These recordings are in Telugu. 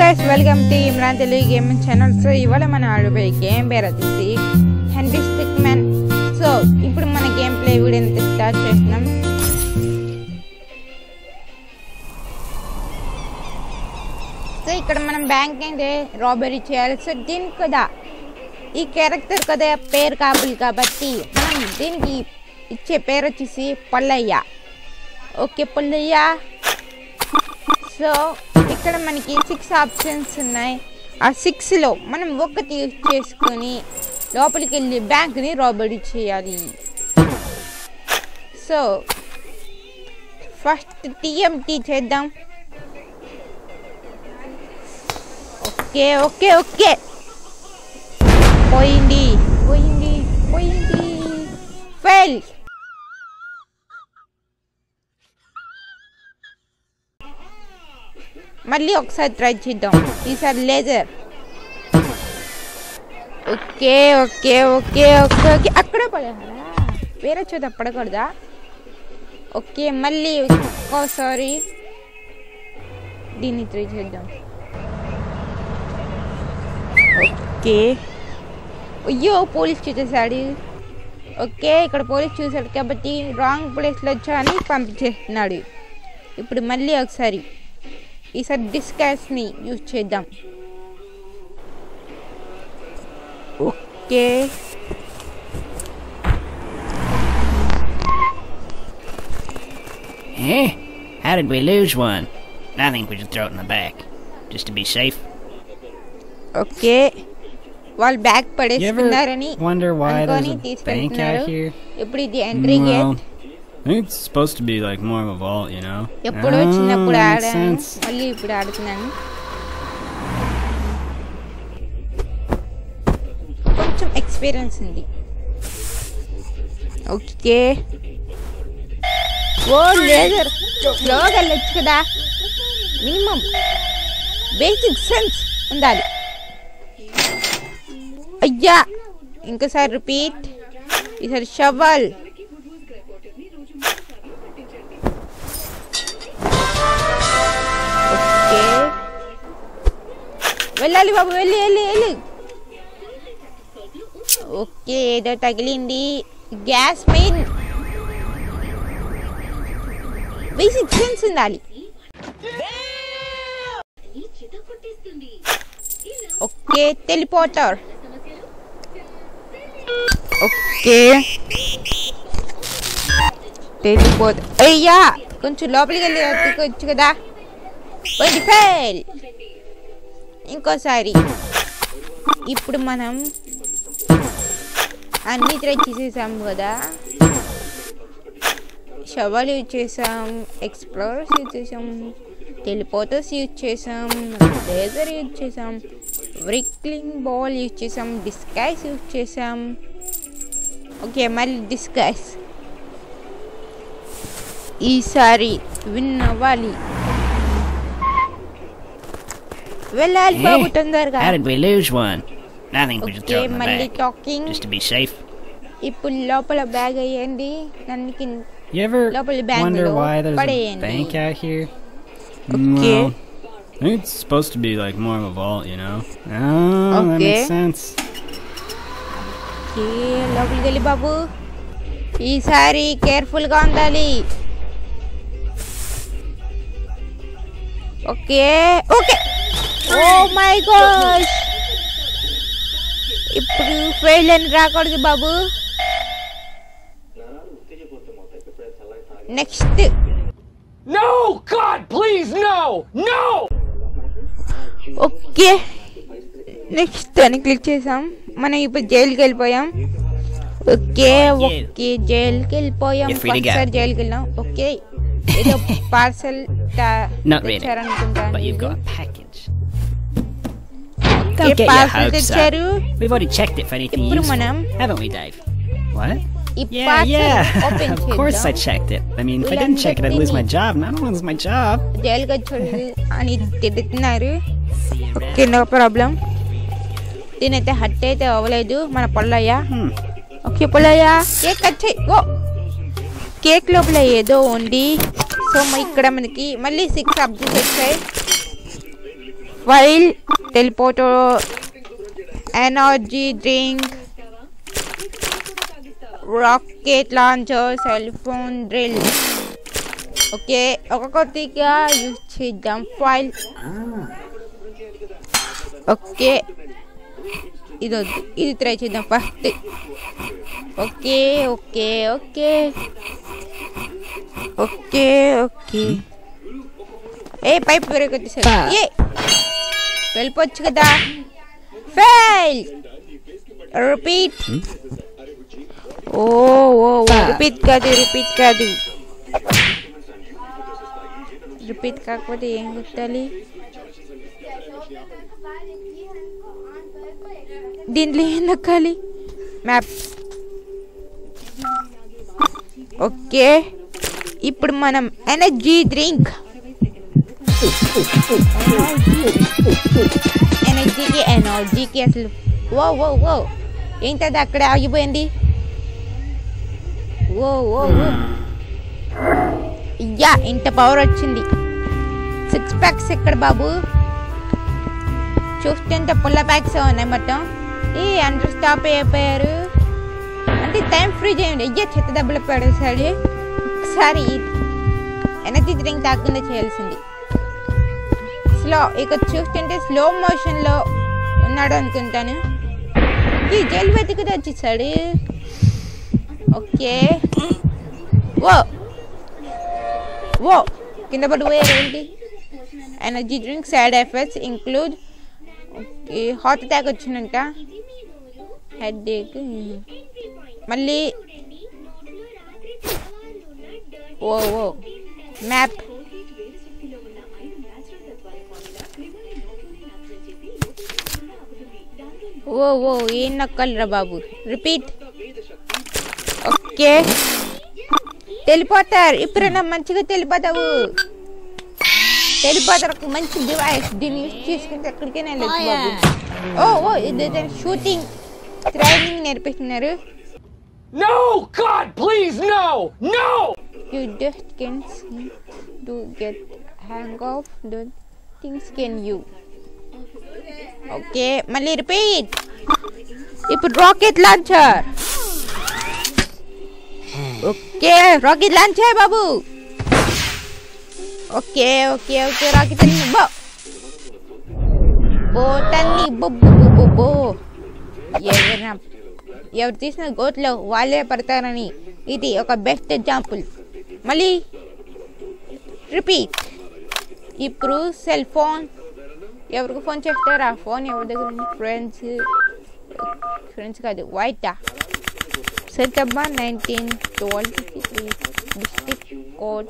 Guys welcome to Imran Telugu gaming channel so ఇవాళ మనం ఆడిపోయే గేమ్ పేరు వచ్చేసి హెన్రీ స్టిక్ మ్యాన్ సో ఇప్పుడు మన గేమ్ ప్లే వీడియో స్టార్ట్ చేస్తున్నాం? సో ఇక్కడ మనం బ్యాంక్ అయితే రాబరీ చేయాలి. సో దీనికి కదా ఈ క్యారెక్టర్ కదా పేరు కాబుల్ కాబట్టి మనం దీనికి ఇచ్చే పేరు వచ్చేసి పల్లయ్య. ఓకే పల్లయ్య. సో ఇక్కడ మనకి సిక్స్ ఆప్షన్స్ ఉన్నాయి. ఆ సిక్స్లో మనం ఒకటి యూజ్ చేసుకొని లోపలికి వెళ్ళి బ్యాంక్ని రాబరీ చేయాలి. సో ఫస్ట్ టీఎంటీ చేద్దాం. Okay okay okay. పోయింది పోయింది పోయింది. ఫెయిల్ మళ్ళీ ఒకసారి ట్రై చేద్దాం ఈసారి laser okay okay okay okay okay అక్కడే పడేయాలా వేరే చోట పడకూడదా ఓకే మళ్ళీ ఇంకోసారి దీన్ని ట్రై చేద్దాం ఓకే అయ్యో పోలీస్ చూసేసాడు ఓకే ఇక్కడ పోలీస్ చూసాడు కాబట్టి రాంగ్ ప్లేస్లో వచ్చా అని పంపించేస్తున్నాడు ఇప్పుడు మళ్ళీ ఒకసారి ఈసారి డిస్కాస్ని యూజ్ చేద్దాం okay Eh? How did we lose one? I think we should throw it in the back. Just to be safe. Okay వాళ్ళు bag You ever పడేస్తున్నారని wonder why there's అనుకొని a bank తీసుకెళ్తున్నారు out here? ఇప్పుడు ఇది entry Well, gate I think it's supposed to be like more of a vault, you know? ఎప్పుడో Oh, చిన్నప్పుడు makes ఆడాను sense. మళ్ళీ ఇప్పుడు ఆడుతున్నాను కొంచెం ఎక్స్పీరియన్స్ ఉంది ఓకే ఓ లేదర్ స్లోగా వెళ్ళొచ్చు కదా మినిమం బేసిక్ సెన్స్ ఉండాలి అయ్యా ఇంకోసారి రిపీట్ ఈసారి షవల్ వెళ్ళాలి బాబు వెళ్ళి వెళ్ళి వెళ్ళి. ఓకే ఏదో తగిలింది. Gas pain. వేసి సెన్స్ ఉండాలి ఓకే టెలిపోటర్ ఓకే. టెలిపోటర్ అయ్యా కొంచెం లోపలికి వెళ్ళి ఎత్తుకోవచ్చు కదా. పోయింది ఫెయిల్ ఇంకోసారి. ఇప్పుడు మనం అన్ని ట్రై చేసేసాం కదా. షవల్ యూజ్ చేసాం ఎక్స్ప్లోరర్స్ యూజ్ చేసాం టెలిపోటర్స్ యూజ్ చేసాం లేజర్ యూజ్ చేసాం వ్రిక్లింగ్ బాల్ యూజ్ చేసాం డిస్కైస్ యూజ్ చేసాం. ఓకే మళ్ళీ డిస్కైస్ ఈసారి విన్ అవ్వాలి. వెళ్ళాలి Eh? బాబు తొందరగా How did we lose one? I think we should okay throw it in the మళ్ళీ back. Talking Just to be safe. ఇప్పుడు లోపల బ్యాగ్ అయ్యండి నన్ను కింద You ever Lovely bang wonder below. why there's a Padayin. bank out here? Okay. Well, I think it's supposed to be like more of a vault, you know? Oh, that Okay. makes sense. Okay లోపలికి వెళ్ళి బాబు ఈసారి కేర్ఫుల్గా ఉండాలి okay okay oh my gosh ఇప్పుడు ఫెయిల్ అని రాకూడదు బాబు. Next No! God, please, no! No! Okay next అని క్లిక్ చేసాం. మనం ఇప్పుడు జైలుకి వెళ్ళిపోయాం. ఓకే ఓకే జైలుకి వెళ్ళిపోయాం. You're free to first go. సారి జైలుకి వెళ్ళాం ఓకే ఏదో parcel Not Don't get your hopes up. We've already checked it for anything ఇప్పుడు useful, మనం haven't we, Dave? What? Yeah, yeah. of course I checked it. I mean, if I didn't check it, I'd lose my job, and I don't lose my job. జైలుకి వచ్చాడు అని తిడుతున్నారు ఓకే నో ప్రాబ్లం దీనైతే హట్ అయితే అవ్వలేదు మన Pollayya Hmm. Okay Pollayya cake cut ఓ కేక్ లోపల ఏదో ఉంది సో ఇక్కడ మనకి మళ్ళీ సిక్స్ అబ్జెక్ట్స్ వచ్చాయి fail teleporter energy drink rocket launcher cell phone drill. Okay fail. Okay try चुद first okay okay okay. Okay okay. ए पाइप वरे कुछ हाँ। ये। వెళ్ళిపోవచ్చు కదా ఫెయిల్ రిపీట్ ఓ ఓ రిపీట్ కాదు రిపీట్ కాదు రిపీట్ కాకపోతే ఏం గుర్తాలి దీంట్లో ఏం నొక్కాలి మ్యాప్ ఓకే ఇప్పుడు మనం ఎనర్జీ డ్రింక్ ఎనర్జీకి ఎనర్జీకి అసలు. ఓ ఓ ఓ ఏంటది అక్కడ ఆగిపోయింది? ఓ ఓ ఓ యా ఇంత పవర్ వచ్చింది. సిక్స్ ప్యాక్స్ ఇక్కడ బాబు? చూస్తుంటే పుల్ల ప్యాక్స్ ఉన్నాయి మొత్తం? ఈ అందరూ స్టాప్ అయిపోయారు. అంటే టైం ఫ్రీ చేయండి. అయ్యా చెత్త దెబ్బలు పడేసాడు ఒకసారి ఎనర్జీ డ్రింక్ తాగకుండా చేయాల్సింది. స్లో ఇక్కడ చూస్తుంటే స్లో మోషన్లో ఉన్నాడు అనుకుంటాను. ఈ జైలు వెతికితే వచ్చేసాడు ఓకే. ఓ. ఓ. కింద పడిపోయారు ఏంటి? Energy drink side effects include okay heart attack వచ్చిందంట. హెడ్ ఏక్ మళ్ళీ ఓ ఓ. మ్యాప్ ఓ ఓ ఏం నక్కలరా బాబు? రిపీట్. ఓకే. వెళ్ళిపోతారు ఇప్పుడైనా మంచిగా వెళ్ళిపోతారు ఒక మంచి డివైస్ దీన్ని యూజ్ చేసుకుంటే ఎక్కడికైనా వెళ్ళచ్చు బాబు. ఓ ఓ ఇది షూటింగ్ ట్రైనింగ్ నేర్పిస్తున్నారు. No! God, please, no! No! you just can see to get hang of the things can you. Okay మళ్ళీ రిపీట్ ఇప్పుడు rocket launcher okay rocket launcher బాబు ఓకే ఓకే ఓకే రాకెట్ బో బోటన్ని బొబ్బు బొబ్బు ఎవరైనా ఎవరు తీసిన గోట్లో వాళ్ళే పడతారని ఇది ఒక బెస్ట్ ఎగ్జాంపుల్ మళ్ళీ రిపీట్ ఇప్పుడు సెల్ ఫోన్ ఎవరికి ఫోన్ చేస్తారు ఆ ఫోన్ ఎవరి దగ్గర friends ఫ్రెండ్స్ కాదు వైటా సెటబ్బా nineteen twelve three district code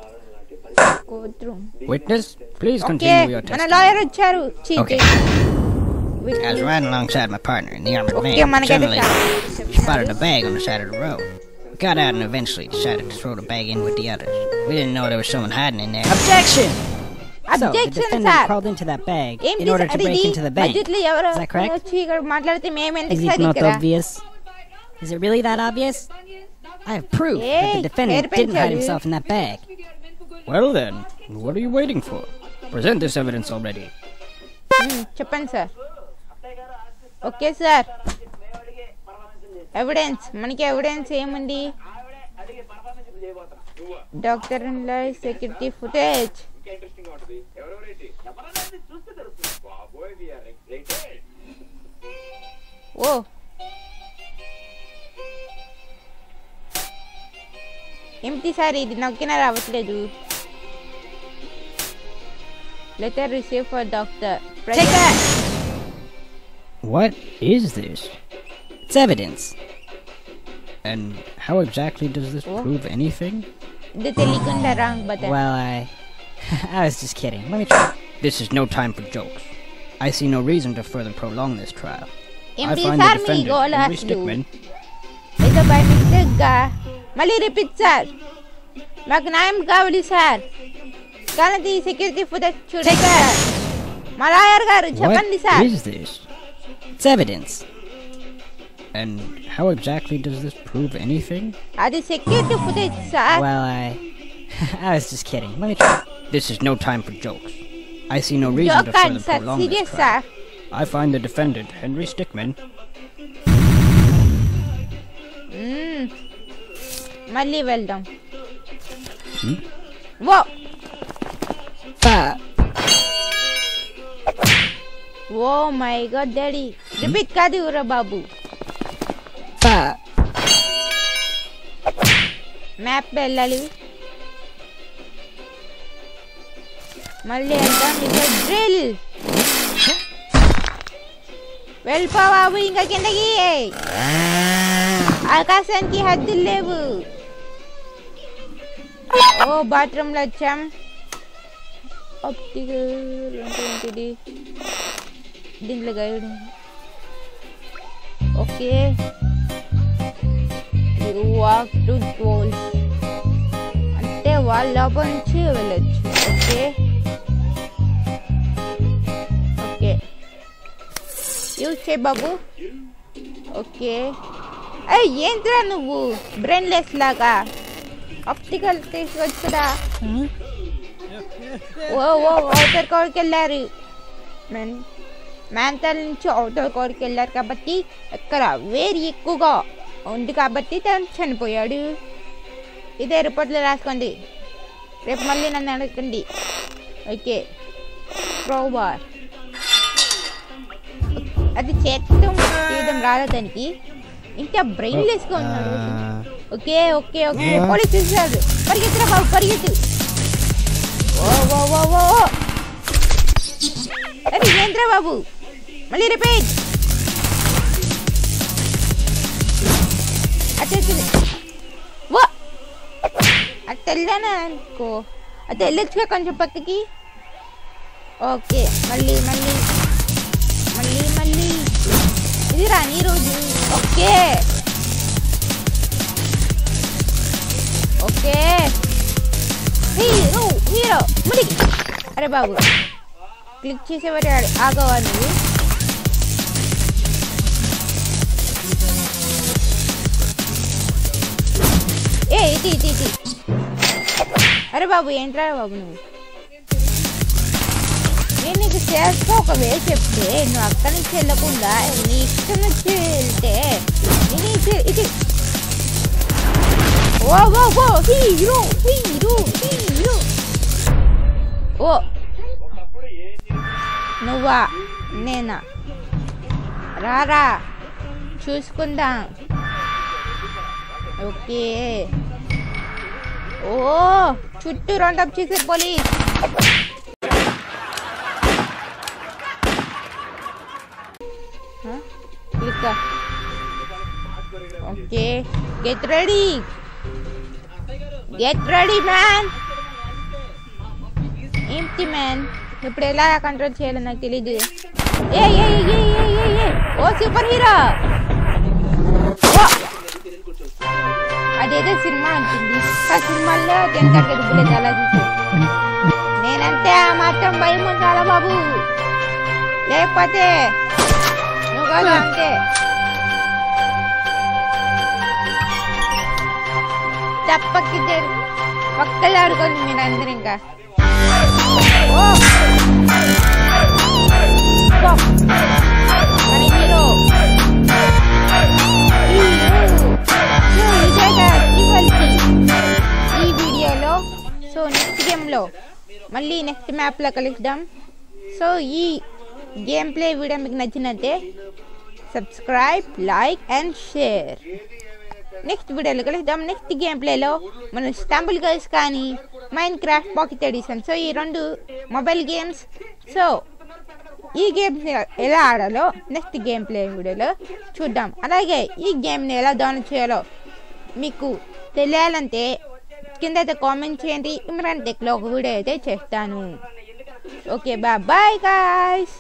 code room Witness, please okay continue your మన testimony. లాయర్ వచ్చారు Okay. I was riding alongside my partner in the armored Okay, van. మనకైతే Suddenly, చాలా- we spotted a bag on the side of the road. We got out and eventually decided to throw the bag in with the others. We didn't know there was someone hiding in there. Objection! So, the objection defendant sir crawled into that bag ఏం in order to చేశారు break ఇది? into the bank. బడ్జెట్లో ఎవరు Is that correct? వచ్చి ఇక్కడ మాట్లాడితే మేము Is ఎందుకు it సార్ not ఇక్కడ obvious? Is it really that obvious? I have proof that Hey, the defendant hair didn't hide pencil. himself in that bag. Well then, what are you waiting for? Present this evidence already. మ్మ్, చెప్పండి సార్ ఓకే సార్ ఎవిడెన్స్ మనకి ఎవిడెన్స్ ఏముంది డాక్టర్ సెక్యూరిటీ ఫుటేజ్ ఓ ఏమిటి సార్ ఇది నొక్కినా రావట్లేదు letter receive for doctor Take that! What is this? It's evidence. And how exactly does this Oh. prove anything? ఇది తెలియకుండా wrong button Well, I. I was just kidding. Let me try. This is no time for jokes. I see no reason to further prolong this trial. Impisar mi goal at you. Ito ba'y mistake ka? Mali repeat, sir. Magnayam ka uli, sir. Kanadi security footage shoot, sir. Malayar gar chapandi, sir. What is this? It's evidence. And how exactly does this prove anything? Adi security footage, sir. Well, I... I was just kidding. Let me try. This is no time for jokes. I see no reason to further prolong this trial. I find the defendant, Henry Stickman. Mmm. Mali well done. Hmm? Whoa! Ah. Oh my god, daddy. The hmm? Repeat kadi ura babu. Ah. Map bellali. వెళ్ళాలి మళ్ళీ వెళ్దాం ఇక డ్రిల్ వెళ్ళిపో బాబు ఇంకా కిందకి ఆకాశానికి హద్దులు లేవు ఓ బాత్రూంలో వచ్చాం ఆప్టికల్ అంటే ఏంటిది దీంట్లో guide okay walk to wall అంటే వాళ్ళ లోపల నుంచి వెళ్ళొచ్చు ఓకే ఓకే యూజ్ చేయి బాబు ఓకే. అయ్యి ఏంట్రా నువ్వు? బ్రెయిన్లెస్ లాగా. ఆప్టికల్ తీసుకొచ్చు కదా ఓ ఓ అవుటర్ కోడికి వెళ్ళారు మెన్ మ్యాంతల్ నుంచి అవుటర్ కోడికి వెళ్ళారు కాబట్టి ఎక్కడ వేరు ఎక్కువగా ఉంది కాబట్టి తను చనిపోయాడు. ఇదే రిపోర్ట్లో రాసుకోండి. రేపు మళ్ళీ నన్ను అడగండి ఓకే. ప్రోబార్ అది చేత్తో తీయడం రాదా దానికి ఇంకా బ్రెయిన్లెస్గా ఉన్నాడు. Okay okay okay. పోలీస్ చూసాడు పరిగెత్తురా బాబు పరిగెత్తు. ఓ ఓ ఓ ఓ. అరే ఏంద్రా బాబు? మళ్ళీ రిపీట్ అటు ఓ. అటు వెళ్ళానా అనుకో. అటు వెళ్ళొచ్చుగా కొంచెం పక్కకి. ఓకే మళ్ళీ మళ్ళీ. ఇది రాని రోజు ఓకే ఓకే హీరో హీరో ముడికి అరే బాబు క్లిక్ చేసేవారు ఆగవా నువ్వు ఏ ఇది ఇది ఇది అరే బాబు ఏంట్రా బాబు నువ్వు నేను నీకు చేసుకో వే చెప్తే నువ్వు అక్కడి నుంచి వెళ్ళకుండా నీ ఇష్టం నుంచి వెళ్తే నేను ఇది ఓ ఓ ఓ హీరో హీరో హీరో. ఓ నువ్వా నేనా? రారా చూసుకుందాం. ఓకే. ఓ చుట్టూ రౌండప్ చేసే police. Click Okay. Get ready. Get ready, man. Empty man. ఇప్పుడు ఎలా కంట్రోల్ చేయాలో నాకు తెలీదు ఏ ఏ ఏ ఏ ఏ ఏ ఓ సూపర్ హీరో అదేదో సినిమా అంటుంది ఆ సినిమాల్లో వెనకట్టు బుల్లెట్ అలా చూసి నేనంటే ఆ మాత్రం భయం ఉండాలా బాబు లేకపోతే కూడా అంతే తప్పకి పక్కలు ఆడుకోండి మీరు అందరు ఇంకా హీరో ఈ వీడియోలో సో నెక్స్ట్ గేమ్లో మళ్ళీ నెక్స్ట్ మ్యాప్లో కలుద్దాం సో ఈ గేమ్ ప్లే వీడియో మీకు నచ్చినట్టే subscribe like and share next వీడియోలో కలుద్దాం నెక్స్ట్ గేమ్ ప్లేలో మనం స్టాంపుల్ గర్ల్స్ కానీ Minecraft pocket edition so ఈ రెండు మొబైల్ గేమ్స్ సో ఈ గేమ్స్ ఎలా ఆడాలో నెక్స్ట్ గేమ్ ప్లే వీడియోలో చూద్దాం. అలాగే ఈ గేమ్ని ఎలా డౌన్లోడ్ చేయాలో మీకు తెలియాలంటే కింద అయితే కామెంట్ చేయండి. ఇమ్రాన్ టెక్లో ఒక వీడియో అయితే చేస్తాను. Okay bye bye guys